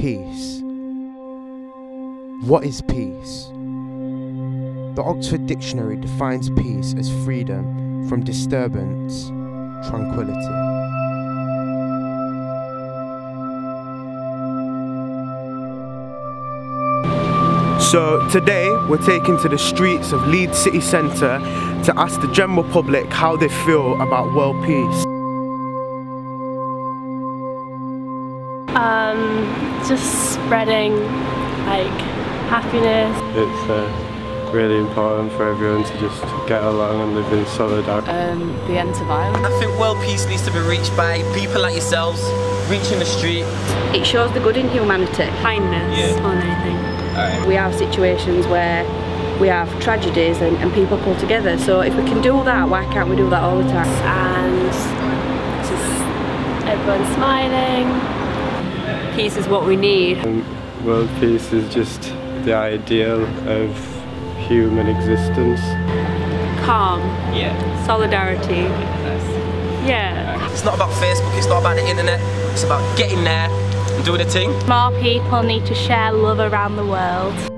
Peace. What is peace? The Oxford Dictionary defines peace as freedom from disturbance, tranquility. So today we're taking to the streets of Leeds city centre to ask the general public how they feel about world peace. Um, just spreading like happiness. It's uh, really important for everyone to just get along and live in solidarity. Um, the end to violence. I think world peace needs to be reached by people like yourselves, reaching the street. It shows the good in humanity. Kindness Yeah. more than anything. We have situations where we have tragedies and, and people pull together. So if we can do that, why can't we do that all the time? And just everyone smiling. Peace is what we need. Um, and world peace is just the ideal of human existence. Calm. Yeah. Solidarity. Yeah. It's not about Facebook, it's not about the internet, it's about getting there and doing the thing. More people need to share love around the world.